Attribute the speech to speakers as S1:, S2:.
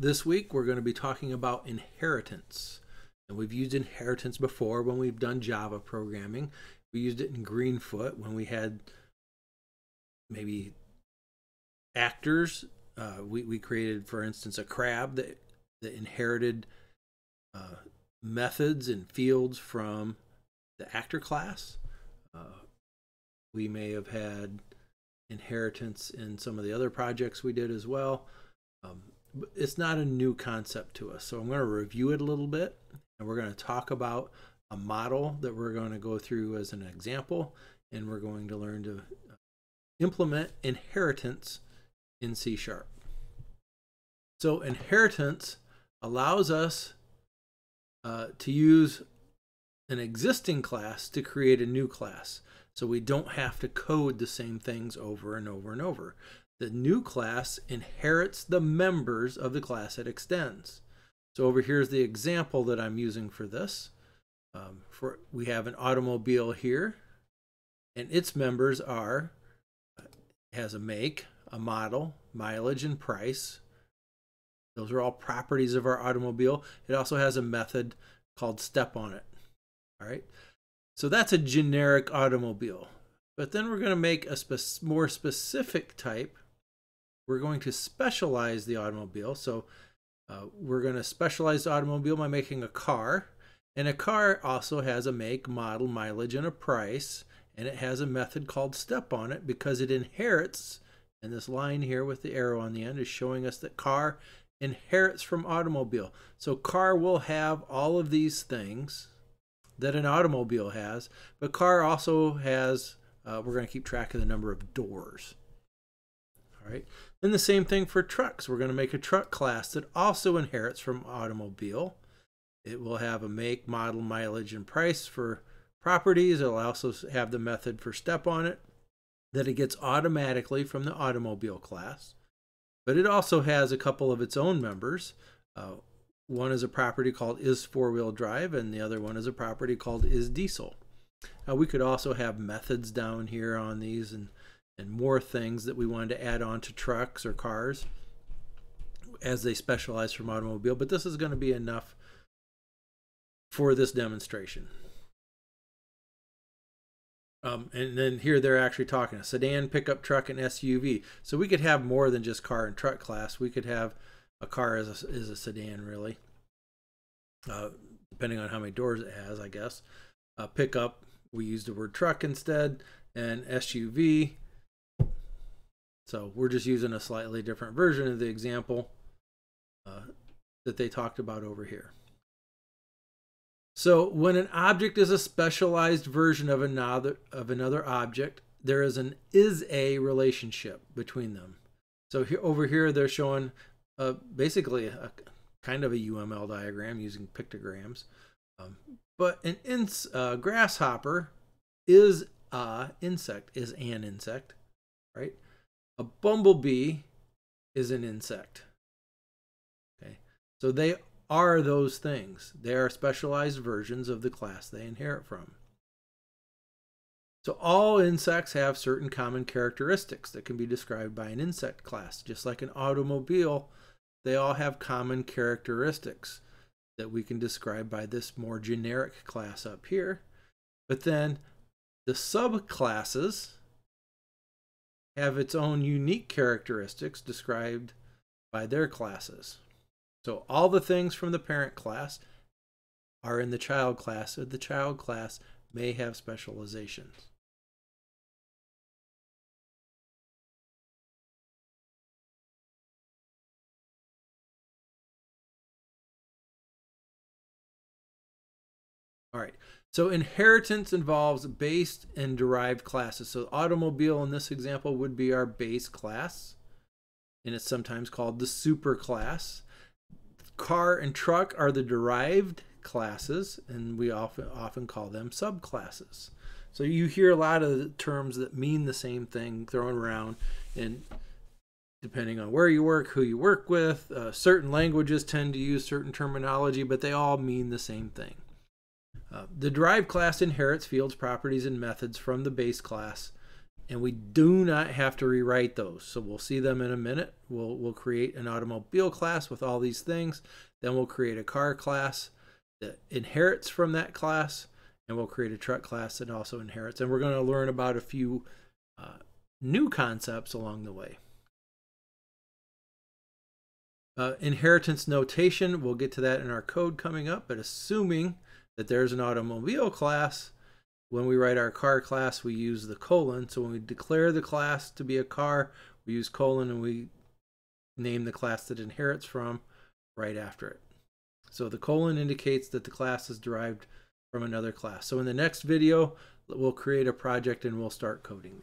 S1: this week we're going to be talking about inheritance. And we've used inheritance before when we've done Java programming. We used it in Greenfoot when we had maybe actors. Uh, we, we created, for instance, a crab that, that inherited uh, methods and fields from the actor class. Uh, we may have had inheritance in some of the other projects we did as well. Um, it's not a new concept to us. So I'm going to review it a little bit and we're going to talk about a model that we're going to go through as an example and we're going to learn to uh, implement inheritance in C sharp. So inheritance allows us uh, to use an existing class to create a new class. So we don't have to code the same things over and over and over. The new class inherits the members of the class it extends. So over here is the example that I'm using for this. Um, for we have an automobile here, and its members are has a make, a model, mileage, and price. Those are all properties of our automobile. It also has a method called step on it. All right. So that's a generic automobile. But then we're going to make a spe more specific type. We're going to specialize the automobile. So uh, we're going to specialize the automobile by making a car. And a car also has a make, model, mileage, and a price. And it has a method called step on it because it inherits. And this line here with the arrow on the end is showing us that car inherits from automobile. So car will have all of these things that an automobile has, but car also has, uh, we're going to keep track of the number of doors. Right. And the same thing for trucks. We're going to make a truck class that also inherits from automobile. It will have a make, model, mileage, and price for properties. It'll also have the method for step on it that it gets automatically from the automobile class. But it also has a couple of its own members. Uh, one is a property called is four wheel drive, and the other one is a property called is diesel. Uh, we could also have methods down here on these and and more things that we wanted to add on to trucks or cars as they specialize from automobile. But this is going to be enough for this demonstration. Um, and then here they're actually talking a sedan, pickup truck, and SUV. So we could have more than just car and truck class. We could have a car as a, is a sedan, really, uh, depending on how many doors it has, I guess. Uh, pickup, we use the word truck instead, and SUV so we're just using a slightly different version of the example uh, that they talked about over here. So when an object is a specialized version of another of another object, there is an is a relationship between them. So here, over here they're showing uh, basically a, kind of a UML diagram using pictograms. Um, but an ins, uh, grasshopper is a insect, is an insect, right? A bumblebee is an insect. Okay. So they are those things. They are specialized versions of the class they inherit from. So all insects have certain common characteristics that can be described by an insect class. Just like an automobile, they all have common characteristics that we can describe by this more generic class up here. But then the subclasses have its own unique characteristics described by their classes. So all the things from the parent class are in the child class, and the child class may have specializations. All right, so inheritance involves base and derived classes. So automobile in this example would be our base class, and it's sometimes called the super class. Car and truck are the derived classes, and we often often call them subclasses. So you hear a lot of the terms that mean the same thing thrown around, and depending on where you work, who you work with, uh, certain languages tend to use certain terminology, but they all mean the same thing. Uh, the derived class inherits fields, properties, and methods from the base class. and we do not have to rewrite those. So we'll see them in a minute. We'll, we'll create an automobile class with all these things. Then we'll create a car class that inherits from that class. And we'll create a truck class that also inherits. And we're going to learn about a few uh, new concepts along the way. Uh, inheritance notation, we'll get to that in our code coming up, but assuming that there's an automobile class, when we write our car class, we use the colon. So when we declare the class to be a car, we use colon and we name the class that inherits from right after it. So the colon indicates that the class is derived from another class. So in the next video, we'll create a project and we'll start coding.